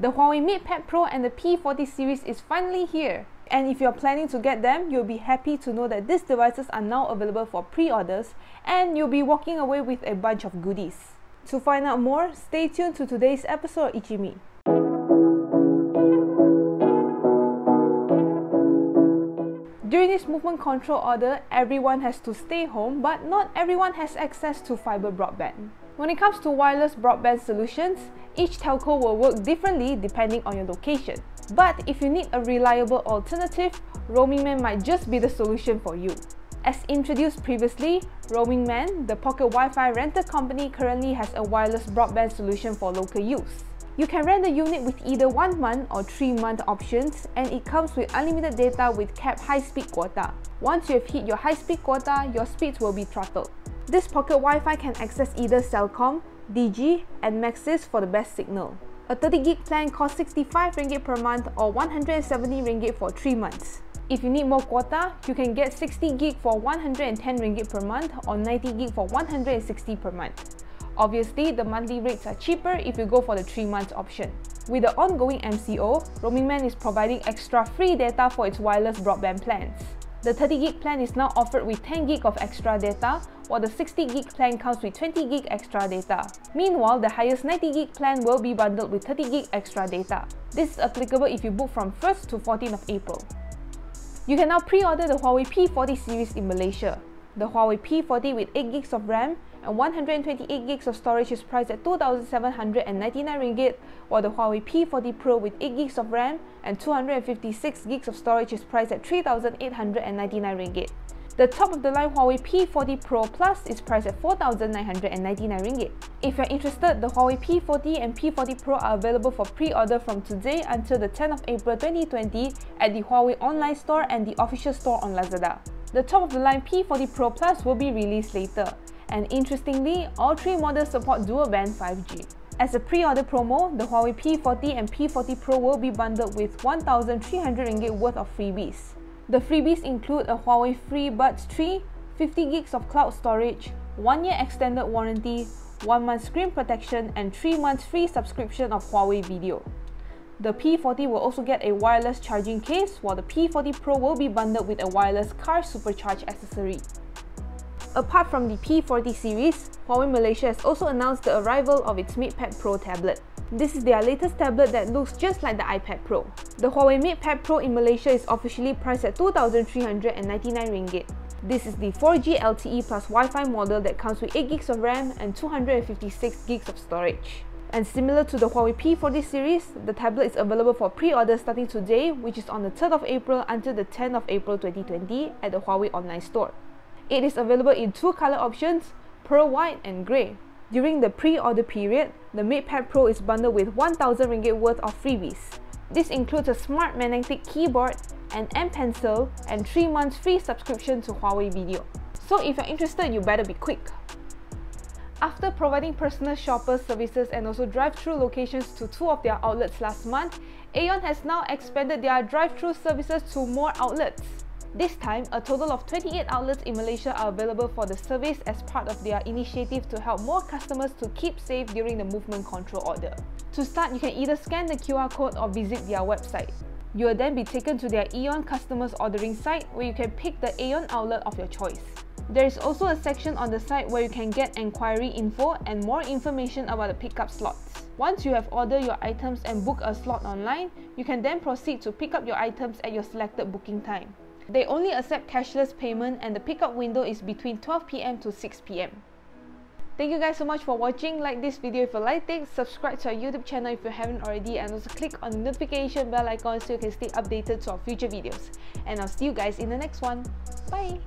The Huawei MatePad Pro and the P40 series is finally here. And if you're planning to get them, you'll be happy to know that these devices are now available for pre-orders and you'll be walking away with a bunch of goodies. To find out more, stay tuned to today's episode ICYMI. This movement control order, everyone has to stay home, but not everyone has access to fiber broadband. When it comes to wireless broadband solutions, each telco will work differently depending on your location. But if you need a reliable alternative, Roaming Man might just be the solution for you. As introduced previously, Roaming Man, the pocket Wi-Fi rental company currently has a wireless broadband solution for local use. You can rent the unit with either 1 month or 3 month options and it comes with unlimited data with capped high-speed quota. Once you have hit your high-speed quota, your speeds will be throttled. This pocket Wi-Fi can access either Celcom, Digi and Maxis for the best signal. A 30 gig plan costs 65 ringgit per month or 170 ringgit for 3 months. If you need more quota, you can get 60 gig for 110 ringgit per month or 90 gig for 160 per month. Obviously, the monthly rates are cheaper if you go for the 3 months option. With the ongoing MCO, RoamingMan is providing extra free data for its wireless broadband plans. The 30 gig plan is now offered with 10 gig of extra data, while the 60 gig plan comes with 20 gig extra data. Meanwhile, the highest 90 gig plan will be bundled with 30 gig extra data. This is applicable if you book from 1st to 14th of April. You can now pre-order the Huawei P40 series in Malaysia. The Huawei P40 with 8 gigs of RAM and 128 gigs of storage is priced at 2,799 ringgit, while the Huawei P40 Pro with 8 gigs of RAM and 256 gigs of storage is priced at 3,899 ringgit. The top of the line Huawei P40 Pro Plus is priced at 4,999 ringgit. If you're interested, the Huawei P40 and P40 Pro are available for pre-order from today until the 10th of April 2020 at the Huawei online store and the official store on Lazada. The top of the line P40 Pro Plus will be released later and interestingly, all three models support dual band 5G. As a pre-order promo, the Huawei P40 and P40 Pro will be bundled with 1,300 ringgit worth of freebies. The freebies include a Huawei FreeBuds 3, 50 gigs of cloud storage, 1 year extended warranty, 1 month screen protection, and 3 months free subscription of Huawei Video. The P40 will also get a wireless charging case, while the P40 Pro will be bundled with a wireless car supercharge accessory. Apart from the P40 series, Huawei Malaysia has also announced the arrival of its MatePad Pro tablet. This is their latest tablet that looks just like the iPad Pro. The Huawei MatePad Pro in Malaysia is officially priced at 2,399 ringgit. This is the 4G LTE plus Wi-Fi model that comes with 8 gigs of RAM and 256 gigs of storage. And similar to the Huawei P40 series, the tablet is available for pre-order starting today, which is on the 3rd of April until the 10th of April 2020 at the Huawei online store. It is available in two color options, pearl white and grey. During the pre-order period, the MatePad Pro is bundled with 1000 ringgit worth of freebies. This includes a smart magnetic keyboard, an M Pencil, and 3 months free subscription to Huawei Video. So if you're interested, you better be quick. After providing personal shopper services and also drive-through locations to two of their outlets last month, Aeon has now expanded their drive-through services to more outlets. This time, a total of 28 outlets in Malaysia are available for the service as part of their initiative to help more customers to keep safe during the movement control order. To start, you can either scan the QR code or visit their website. You will then be taken to their Aeon customers ordering site where you can pick the Aeon outlet of your choice. There is also a section on the site where you can get enquiry info and more information about the pickup slots. Once you have ordered your items and booked a slot online, you can then proceed to pick up your items at your selected booking time. They only accept cashless payment and the pickup window is between 12pm to 6pm. Thank you guys so much for watching. Like this video if you liked it, subscribe to our YouTube channel if you haven't already and also click on the notification bell icon so you can stay updated to our future videos. And I'll see you guys in the next one. Bye!